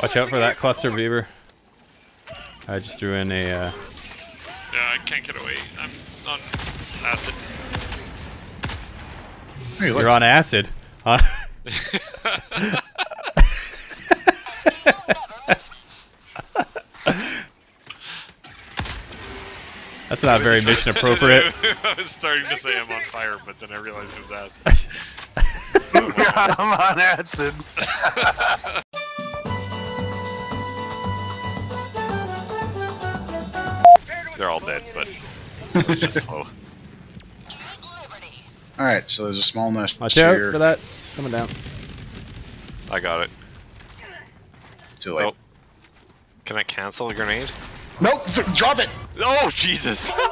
Watch out for that cluster beaver. I just threw in a. Uh... Yeah, I can't get away. I'm on acid. Hey. You're on acid. Huh? That's not very mission appropriate. I was starting to say I'm on fire, but then I realized it was acid. I'm on acid. They're all dead, but it was just slow. Alright, so there's a small nest Watch out here. for that. Coming down. I got it. Too late. Nope. Can I cancel a grenade? Nope, drop it! Oh, Jesus!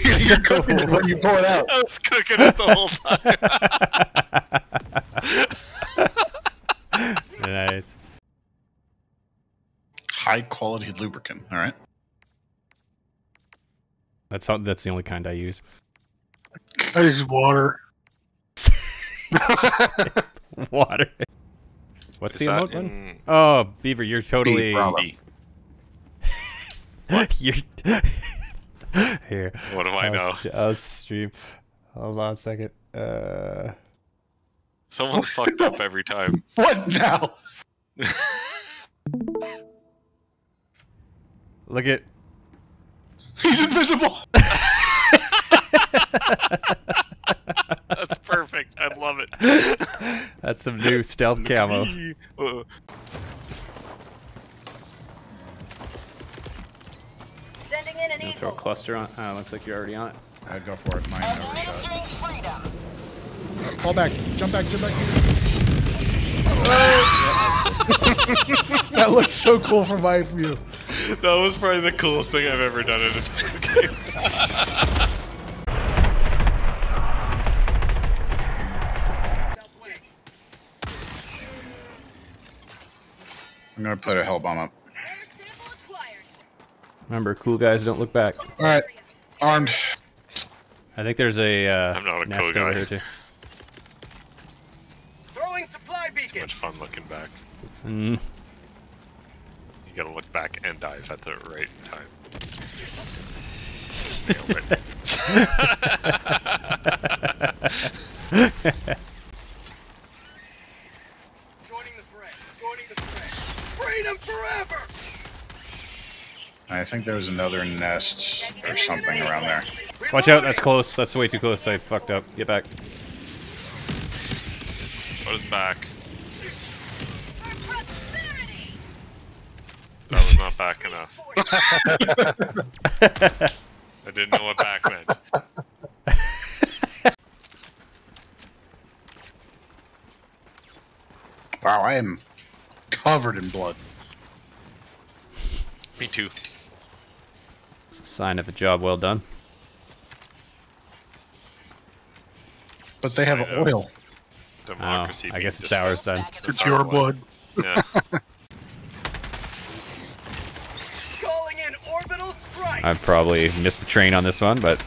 You're cooking it when you pour it out. I was cooking it the whole time. Nice. High quality lubricant, alright? That's how, that's the only kind I use. I use water. Water. What's Is the that emote one? in Oh, Beaver, you're totally. B? you're. Here. What do I I'll know? st- I'll stream. Hold on a second. Uh. Someone's fucked up every time. What now? Look at. He's invisible! That's perfect. I love it. That's some new stealth camo. Sending in an Gonna throw a cluster on. Oh, looks like you're already on it. I'd go for it. Mine never freedom. shot. Fall back. Jump back, jump back. that looks so cool from my view. that was probably the coolest thing I've ever done in a video game. I'm gonna put a hell bomb up. Air sample acquired. Remember, cool guys don't look back. Alright. Armed. I think there's a. Uh, I'm not a nest cool over guy. here too. Looking back. Mm. You gotta look back and dive at the right time. Joining the fray. Joining the fray. Freedom forever. I think there was another nest or something around there. Watch out, that's close. That's way too close. I fucked up. Get back. What is back? For prosperity. That was not back enough. I didn't know what back meant. Wow, I am covered in blood. Me too. It's a sign of a job well done. But they have Sign of- oil. Oh, Democracy. I guess it's ours then. It's your blood. Yeah. Calling in orbital strike. I probably missed the train on this one, but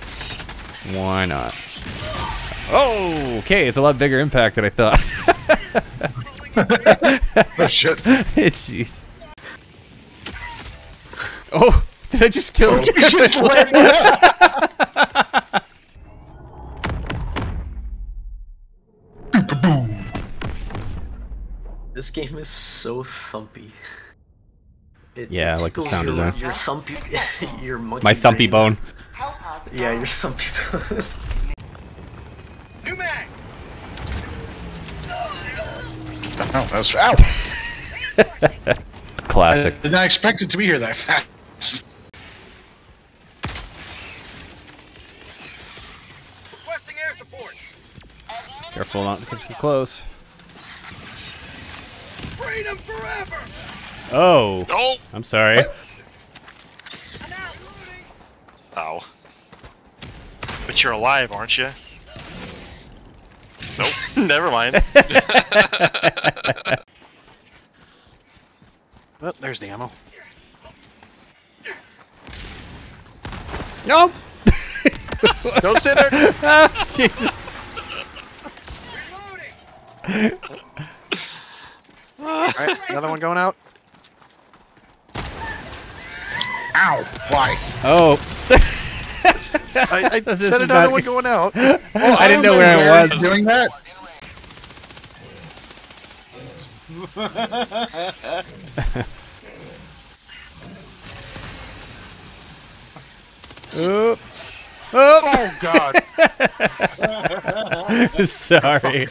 why not? Oh, okay. It's a lot bigger impact than I thought. Oh shit. It's Jeez. Oh, did I just kill oh. him? You just let me This game is so thumpy. It, Yeah, it I like the sound your, design. Your thumpy, your monkey. My thumpy brain. bone. Yeah, your thumpy bone. New mag. Oh, that was ow. I Classic. did not expect it to be here that fast. Requesting air support. Careful not to get too close. Freedom forever. Oh, Oh! I'm sorry. I'm out. Ow. But you're alive, aren't you? Nope. Never mind. oh, there's the ammo. No. Don't sit there. Ah, Jesus. Alright, another one going out. Ow! Why? Oh, I, I This said is another not- one going out. Oh, I didn't know where I was. Doing that? Oop. Oop. Oh god. Sorry.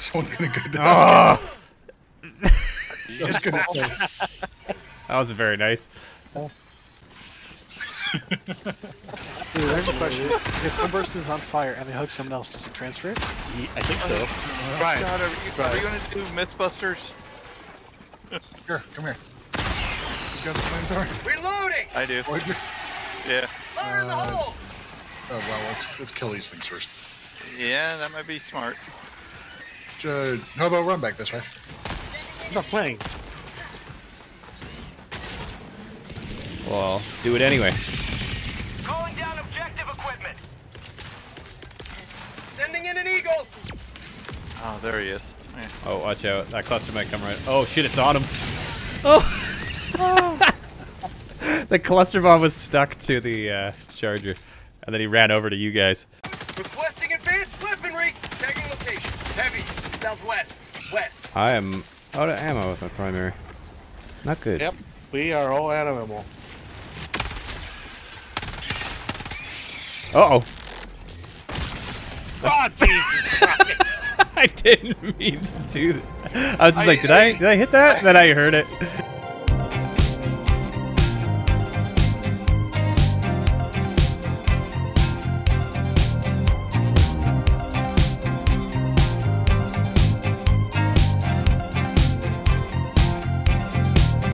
Someone's gonna go down. Oh, That's gonna that was very nice. Dude, there's a question. If one person is on fire and they hug someone else, does it transfer? I think so. Right. God, are we, are we gonna do Mythbusters? Here, come here. You got the flamethrower? Reloading! I do. Oh, Where'd Yeah. Fire in the hole! Uh, oh well, let's let's kill these things first. Yeah, that might be smart. Uh, how about run back this way? I'm not playing. Well, do it anyway. Calling down objective equipment. Sending in an eagle. Oh, there he is. Yeah. Oh, watch out. That cluster might come right. Oh, shit, it's on him. Oh. the cluster bomb was stuck to the uh, charger. And then he ran over to you guys. Requesting advanced weaponry. Tagging location. Heavy. Southwest. West. I am out of ammo with my primary. Not good. Yep. We are all out of ammo. Uh oh. Oh, Jesus! I didn't mean to do that. I was just like, did I did I hit that? Then I heard it.